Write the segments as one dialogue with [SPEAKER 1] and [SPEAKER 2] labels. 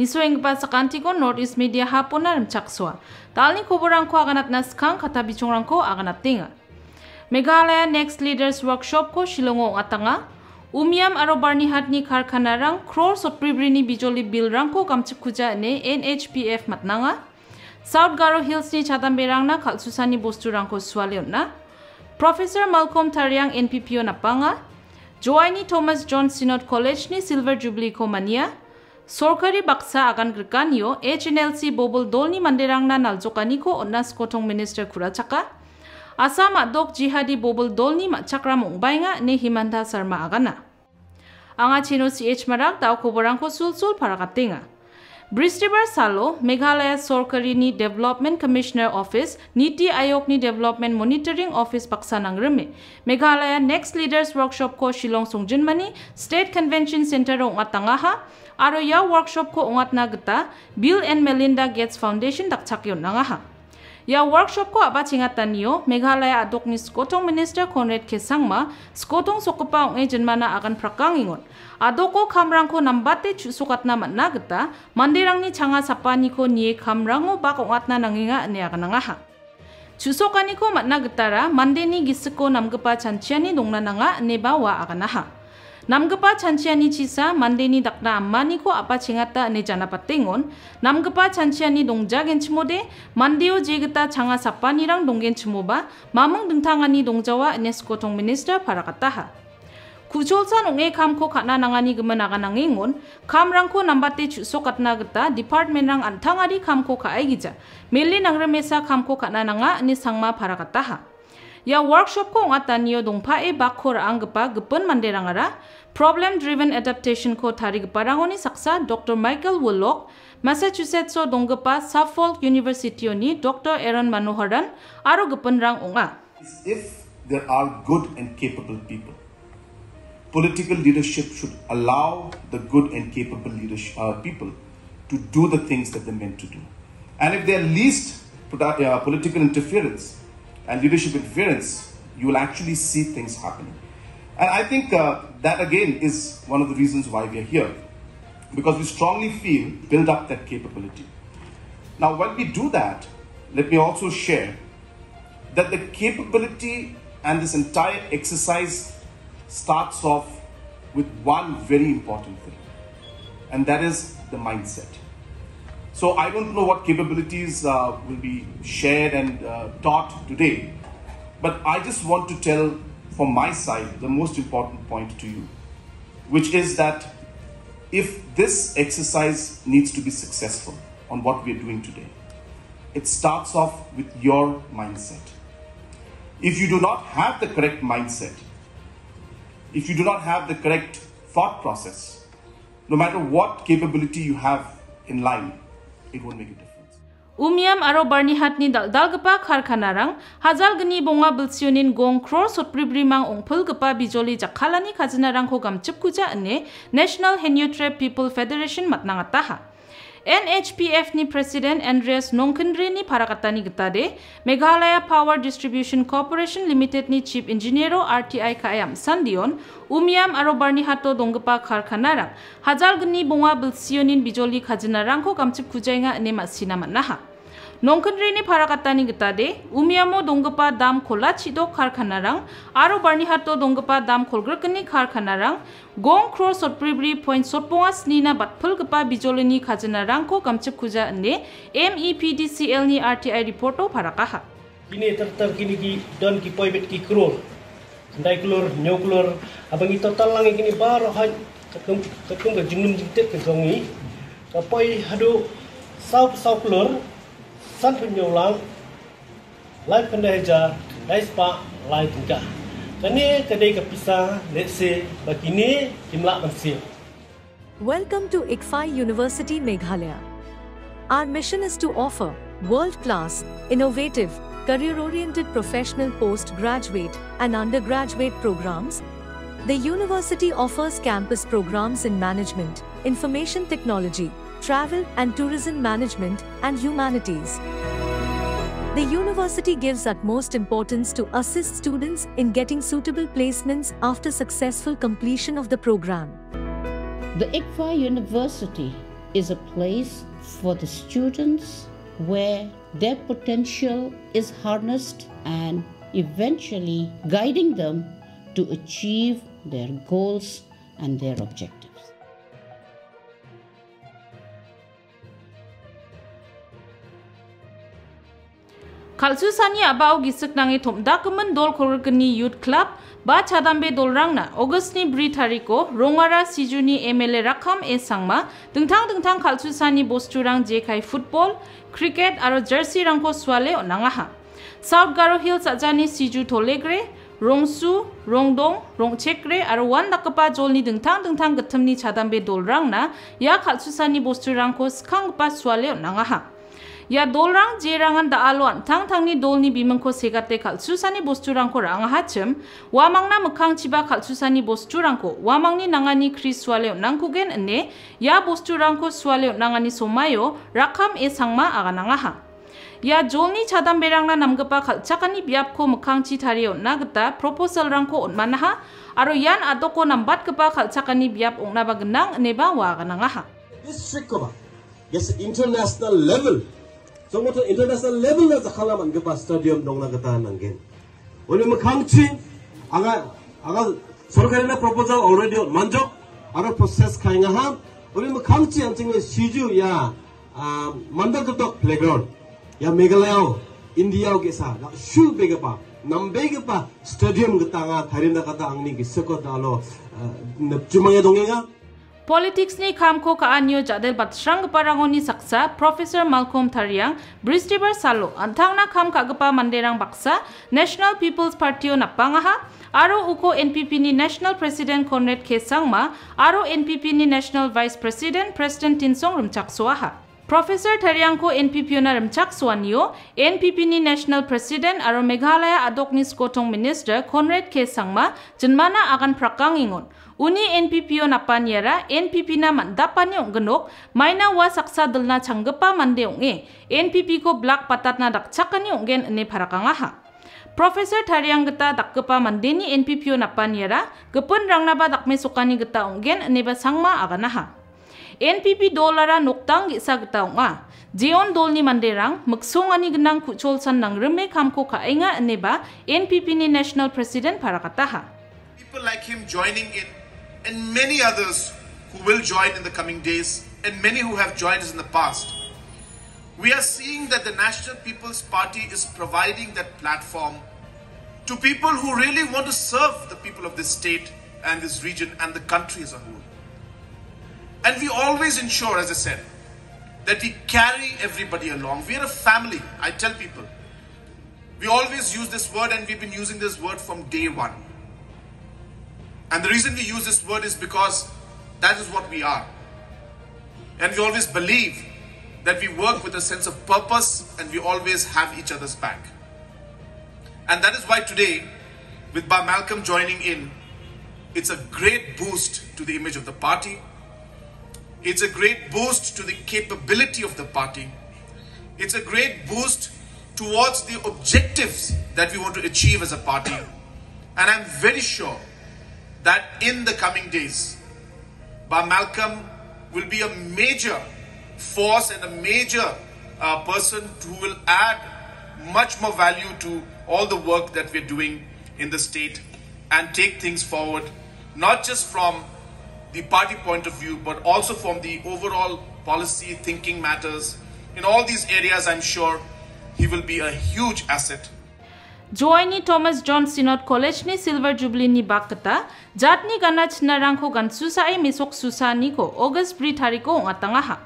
[SPEAKER 1] Nisoeng pa sa kantigo Northeast Media hapon na chakswa. Talni kuburang ko aganat na skang katabichong ko aganat tinga. Meghalaya Next Leaders Workshop ko shilongo atanga. Umiam aro barni hatni karkhana rang crore sot pribrini bijoli bill rang ko kamchip kuja ne NHPF matnanga. South Garo Hills ni chadam berang na kalsusani bostu rang ko swalion na. Professor Malcolm Tariang NPPO na panga. Joaini Thomas John Synod College सरकारी बाक्सा आगान ग्रिकानियो H N L C बबल दलनि मान्देरांना नालजकानिखौ अन्नास गटं minister खुराचाका आसाम आदक जिहादि बबल दलनि माचाक्रा मंबायङा ने हिमान्ता शर्मा आगाना आङा चिनो सि एच माराक दाव खबरांखौ सुल सुल फारागाबतेङा বৃহস্পতিবাৰ চালো মেঘালয়া চৰকাৰী development commissioner office NITI Aayog development monitoring office পাকচা নাংৰমে। মেঘালয়া নেক্সট লিডাৰ্ছ ৱৰ্কশ্বপ খ শ্বিলং চুংজিনমানি ষ্টেট কনভেনশ্যন চেণ্টাৰ ওঙাত টাঙাহা আৰু ইয়াৰ ৱৰ্কশ্বপ খ ওঙাত নাগতা Bill and Melinda Gates foundation দাকচাকে নাঙাহা। Ya workshop ko aba chingatan niyo, Meghalaya adok ni Skotong Minister Conrad Kesangma, Skotong sokopa ong ejenmana akan prakangingon. Adoko kamrangko nambate sukat na man nagta, mandirang ni changa sapani ko ni kamrango bak ongat na nanginga ni akan nangaha. Chusokani ko mat nagatara, mande ni gisiko namgapa chanchiani dongna nanga ne bawa akan naha. Namgapa chanchiani chisa mande ni dakna ammani ko apa chingata ne jana patengon, namgapa chanchiani dongjagen chimode, mandeo jegata changa sapani rang donggen chimoba, mamang dengtangani dongjawa ne skotong minister para kataha. Kucholsan unge kamko katna nangani gemena nangingun, kamrangko nambate chuso katna geta department rang antangari kamko ka aigija. Meli nangremesa kamko katna nanga ni sangma para kataha. Ya workshop ko ngata niyo dongpa e bakko ra anggepa gepen manderangara, problem driven adaptation ko tari geparangoni saksa Dr. Michael Willock, Massachusetts o donggepa Suffolk University ni Dr. Aaron Manoharan, aro gepen rang unga.
[SPEAKER 2] If there are good and capable people, political leadership should allow the good and capable uh, people to do the things that they're meant to do. And if there least uh, political interference and leadership interference, you will actually see things happening. And I think uh, that again is one of the reasons why we are here. Because we strongly feel build up that capability. Now, when we do that, let me also share that the capability and this entire exercise starts off with one very important thing, and that is the mindset. So I don't know what capabilities uh, will be shared and uh, taught today, but I just want to tell from my side the most important point to you, which is that if this exercise needs to be successful on what we are doing today, it starts off with your mindset. If you do not have the correct mindset, if you do not have the correct thought process, no matter what capability you have in line, it won't make a difference.
[SPEAKER 1] Umiam aro barni hatni dal dalgapa karkhanarang hazal gni bonga bilsionin gong crore sotpribrimang ongpul gapa bijoli jakhalani khazinarang ko gamchup kuja ane National Heniotrap People Federation matnangataha. NHPF ni President Andreas Nonkendre ni parakatani gitade Meghalaya Power Distribution Corporation Limited ni Chief Engineer RTI kayam sandion umiam aro barni hato donggepa karkhanara hajal gni bonga bilsionin bijoli khajinarang ko kamchip kujainga ne masina mannaha Nongkendrini parakatani gitade umiamo donggepa dam kola chido karkhanarang aro barnihato donggepa dam kolgrkni karkhanarang gong kro sotpribri point sotponga snina batphul gpa bijolini khajinarang ko kamchip kuja ne MEPDCL ni RTI reporto parakaha
[SPEAKER 3] kini terter kini ki don ki poibet ki kro ndai klor nyoklor abang itu talang kini baro ha ketum ketum ke jingnum jingtet ke songi kapoi hadu sau sau klor
[SPEAKER 4] Welcome to ICFI University Meghalaya. Our mission is to offer world-class, innovative, career-oriented professional postgraduate and undergraduate programs. The university offers campus programs in management, information technology, travel and tourism management, and humanities. The university gives utmost importance to assist students in getting suitable placements after successful completion of the program.
[SPEAKER 5] The ICFA University is a place for the students where their potential is harnessed and eventually guiding them to achieve their goals and their objectives.
[SPEAKER 1] कलसूसानी अबाउ गिसक नांगे थोमदाकमन दोल खोरगनी youth club बा छादामबे दोलरांगना अगस्टनि ब्रि तारिखो रोंगारा सिजुनि एमएलए राखाम ए सांगमा दोंथां दोंथां कलसूसानी बस्तुरां जेखाय फुटबल क्रिकेट आरो जर्सी रांखो सुवाले अनाङाहा साउथ गारो हिल साजानि सिजु थोलेग्रे रोंसु रोंदों रोंचेक्रे आरो वान दाकपा जोलनि दोंथां दोंथां गोथोमनि छादामबे दोलरांगना या कलसूसानी बस्तुरांखो सिखांगपा सुवाले अनाङाहा ya dolrang je rangan da alon thang thang ni dolni bimangko segate khalchusani bosturang ko rang hachem. Wamangna mukhang chiba khalchusani bosturang ko. Wamangni nangani khris wale nangkugen ne ya bosturang ko swale nangani somayo. Rakham e sangma agananga ha. Ya jolni chadam berangna namgapa khalchakani biapko mukhang chi thariyo nagta proposal rangko onmana ha. Aro yan adoko nambat kepa khalchakani biap ongna ba neba wa gananga ha.
[SPEAKER 6] District ko yes international level. So mo international level na sa kalaman ka pa stadium dong nagatahan ng game. Uli mo kangchi, aga, aga, sorkari na proposal already on manjok, aga process kaya nga ha, uli mo kangchi ang tingin siju ya, mandal tutok playground, ya Meghalaya, India o gesa, shu bega pa, 남백이 빠 스타디움 그땅아 다른 나가다 앙니 기스코 달로 dong
[SPEAKER 1] nga. पलिटिक्सनि खामखौ काहानियो जादेर बाथ्रां बाराङनि सक्सा professor Malcolm थारियाँ बृहस्पतिबार सालो अन्थांना खाम कागपा मान्देरां बाक्सा नेशनल पीपल्स पार्टीयो नापाङाहा आरो उको एनपीपीनि national president Conrad K Sangma आरो एनपीपीनि नेशनल भाइस प्रेसिडेन्ट प्रेसिडेन्ट टिनसं रुमचाक्सुवाहा NPP Professor Thariang ko NPP na Rumchak Suanio NPP ni National President aro Meghalaya Adokni Skotong Minister Conrad K. Sangma jenmana akan prakang ingon uni NPPO napanyera NPP na mandapani genok maina wa saksa delna changgepa mande onge NPP ko black patat na dakchakani ongen ne parakangaha Professor Thariang geta dakkepa mandeni NPPO napanyera gepun rangna ba dakme sokani geta ongen ne ba sangma aganaha NPP dolara noktang gisa geta onga Jeon dolni manderang meksongani genang kuchol san nang reme kamko kainga neba NPP ni National President parakataha
[SPEAKER 2] People like him joining in and many others who will join in the coming days, and many who have joined us in the past. We are seeing that the National People's Party is providing that platform to people who really want to serve the people of this state and this region and the country as a whole. And we always ensure, as I said, that we carry everybody along. We are a family, I tell people. We always use this word, and we've been using this word from day one. And the reason we use this word is because that is what we are. And we always believe that we work with a sense of purpose and we always have each other's back. And that is why today, with Bar Malcolm joining in, it's a great boost to the image of the party. It's a great boost to the capability of the party. It's a great boost towards the objectives that we want to achieve as a party. And I'm very sure that in the coming days, Bar Malcolm will be a major force and a major uh, person who will add much more value to all the work that we're doing in the state and take things forward, not just from the party point of view, but also from the overall policy thinking matters. In all these areas, I'm sure he will be a huge asset.
[SPEAKER 1] Joini Thomas John Sinod College ni Silver Jubilee ni Bakata, Jatni Ganach Narangho Gan Susai Misok Susani ko August Britariko Atangaha.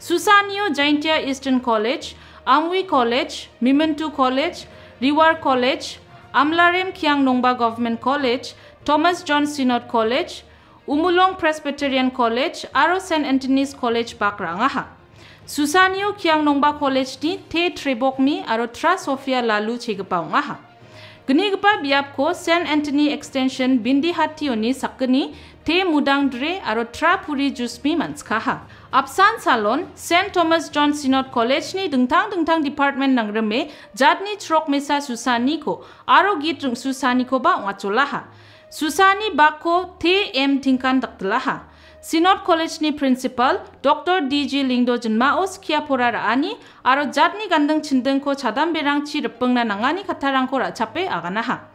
[SPEAKER 1] Susanio Jaintia Eastern College, Amwi College, Mimentu College, Riwar College, Amlarem Kiang Nongba Government College, Thomas John Sinod College, Umulong Presbyterian College, Aro St. Anthony's College bakrangaha. Susanio Kiang Nongba College ni Te Trebokmi aro Tra Sofia Lalu chegapaungaha. Gnigpa biap ko St. Anthony Extension Bindi Hationi sakani te mudang dre aro trapuri jusmi manskaha. Apsan Salon, St. Thomas John Synod College ni dengtang dengtang department nang reme jadni trok mesa susani ko aro git susani ko ba ngacholaha. Susani bako te em tingkan daktelaha. Sinod College ni principal Dr. DG Lingdo Jinmao skia pora ani aro jatni gandeng chindeng ko chadam berang chi repeng na nangani katarang ko rachape agana ha.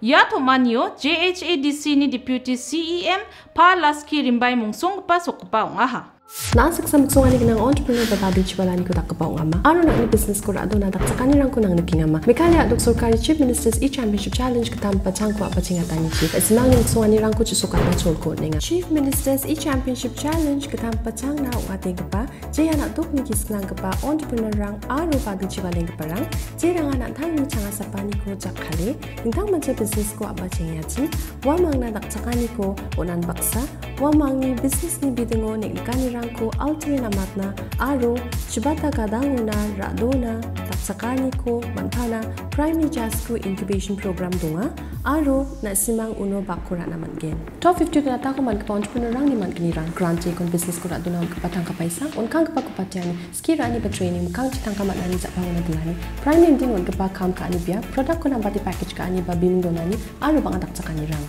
[SPEAKER 1] Ya Tomanio JHADC ni Deputy CEM Pa Laski Rimbai Mungsung pa sokpa ungaha.
[SPEAKER 7] Naasak sa mutsungan ni entrepreneur bababi chibalani ko takapao nga ma. Ano na ni business ko rado na taksakani lang ko nang naging ama. Mekali adok sorkari chief ministers e-championship challenge katam pachang ko apachingatan ni chief. Esimang ni mutsungan ni lang ko chusukat na chol ko nga. Chief ministers e-championship challenge katam pachang na uating ka pa. Jaya na duk ni kislang ka pa entrepreneur rang aro babi chibaling ka pa rang. Jaya nga na tang ni changa sa pani ko jak kali. Hintang man business ko apachingatan. Wamang na taksakani ko unan baksa. Wamang ni business ni bidingo ni kanira rangko ultimate namatna aro chibata kadanguna radona taksakani ko manpana primary jasku incubation program dunga aro na simang uno bakura naman gen top 50 kana ta ko man ka entrepreneur rang ni man kini rang. Grant kon business ko radona ka patang ka paisa on kang ka patyani skill ani ba training kang chitang ka man ani japang na dulani primary din on ka pa kam ka ani bia product ko nambati package ka ani ba bim donani aro bang taksakani rang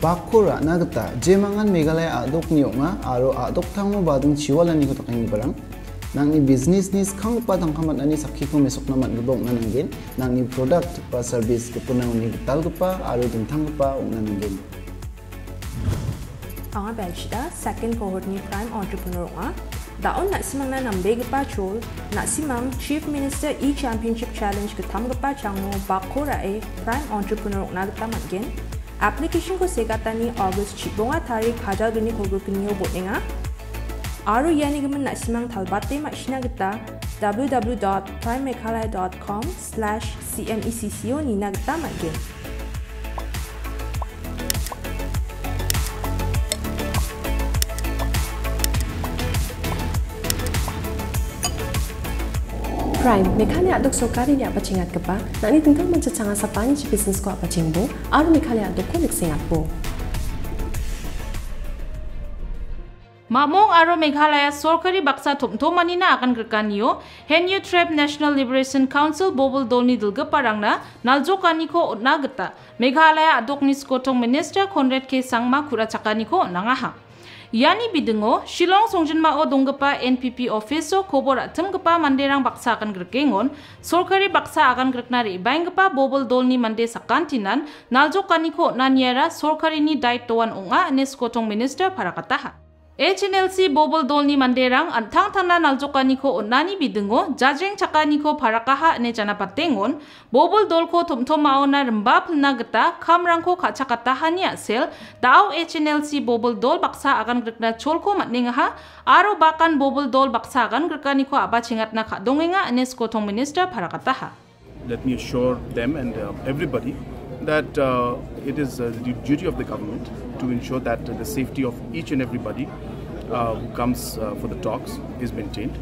[SPEAKER 8] bakura nagata jemangan megalaya adok niyonga aro adok tangmo badung chiwala ni kotak ni barang. Nang business ni skang pa kamat ani sakhi ko mesok naman gubong na nangin. Nang product pa service ko punang ni tal ko pa aro ding tang pa ong nangin.
[SPEAKER 9] Anga Belchida, second cohort ni prime entrepreneur nga, daon nak simang na nambe gapa chol, nak simang Chief Minister E-Championship Challenge ketam gapa chango bakura e prime entrepreneur nga gata matgen, application ko segatani August chibonga tarik hajar gini kogo kiniyo botenga. Aru yani gaman na simang talbate ma kita www.primemekhalaya.com slash cmecco ni nagta magin.
[SPEAKER 7] Prime, mekhali aduk sokari ni apa cingat kepa, nak ni tentang macam canggah sapani ci business ko apa cingbo, aru mekhali aduk ko neksingat po.
[SPEAKER 1] Mamong aro Meghalaya Sorkari Baksa Tumtomani na akan gerkaniyo, Henyu Trap National Liberation Council Bobol Dolni Dilga Parangna, Naljo Kaniko Nagata, Meghalaya Adok Niskotong Minister Conrad K. Sangma Kura Chakaniko Nangaha. Yani bidungo, Shillong Songjinma o donggapa NPP offiso kobor atemgapa manderang baksa akan gerkengon, sorkari baksa akan gerknari bainggapa bobol dolni mande sakantinan, naljo kaniko nanyera sorkari ni dait toan unga anes kotong minister HNLC bobol dolni manderang antang tanda naljokani ko onani bidungo jajeng chakani ko parakaha ne jana patengon bobol dol ko tomtom maona remba pulna geta kamrang ko kachakata hania sel dao HNLC bobol dol baksa akan grekna chol ko matninga aro bakan bobol dol baksa akan grekani ko aba chingat na kadongenga anes ko tong minister parakataha
[SPEAKER 2] Let me assure them and uh, everybody that uh, it is uh, the duty of the government to ensure that the safety of each and everybody uh, who comes uh, for the talks is maintained.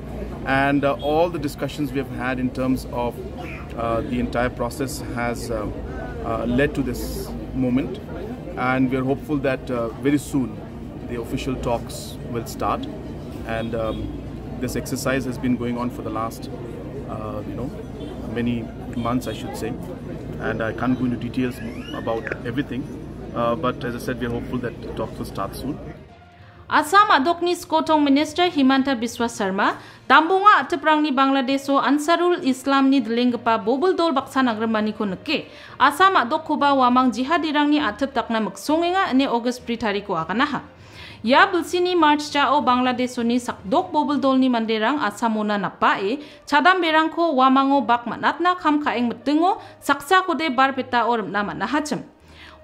[SPEAKER 2] And uh, all the discussions we have had in terms of uh, the entire process has uh, uh, led to this moment. And we are hopeful that very soon the official talks will start. And um, this exercise has been going on for the last, you know, many months, I should say. And I can't go into details about everything. Uh, but as I said, we are hopeful that talks will start soon.
[SPEAKER 1] Assam Adoknis Kotong Minister Himanta Biswa Sharma, Dambunga Ateprangni Bangladesh Ansarul Islam ni Dlingpa Bobul Dol Baksa Nagramani ko nakke Assam Adokuba Wamang Jihadirangni Atep Takna Maksungenga ne August Pritari ko akanaha. Ya Bulsini March cha o Bangladesh ni Bobul Dol ni Manderang Assamuna Napa e Chadam Berangko Wamango Bakmanatna Kam Kaeng Mutungo Saksa Kode Barpeta Or Nama Nahacham.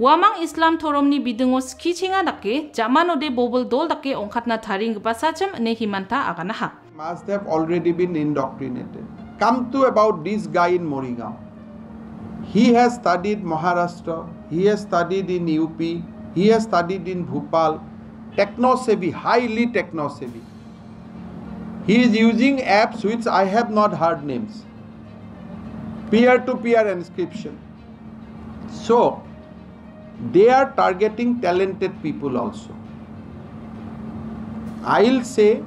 [SPEAKER 1] वामांग इस्लाम थोरम ने बिदंगो स्की छिंगा दके जामानो दे बोबल दोल दके ओंखतना थारिंग बसाचम
[SPEAKER 10] ने हिमंता आगाना must have already been indoctrinated come to about this guy in Morigaon he has studied Maharashtra he has studied in UP he has studied in Bhopal techno savvy highly techno savvy he is using apps which i have not heard names. Peer to peer encryption so they are targeting talented people also. I'll say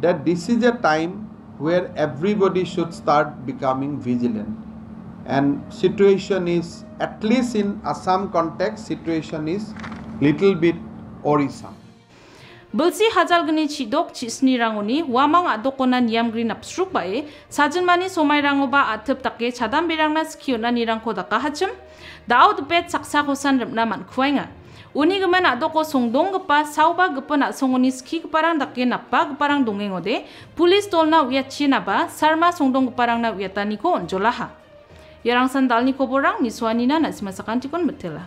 [SPEAKER 10] that this is a time where everybody should start becoming vigilant and situation is at least in Assam context situation is little bit worrisome.
[SPEAKER 1] Belsi hajal geni cidok cisni rangoni wamang adokona niam green upstruk bae sajen mani somai rangoba atep take cadam berangna skiona nirangko daka hacem dao depet saksa kosan repna man kuainga uni geman adoko songdong gepa sauba gepa nak songoni ski geparang dake napa geparang dongengode pulis tolna uyachi naba sarma songdong geparang na uyatani ko onjolaha Yarang sandal ni koborang ni suanina nak simasakan tikon betela.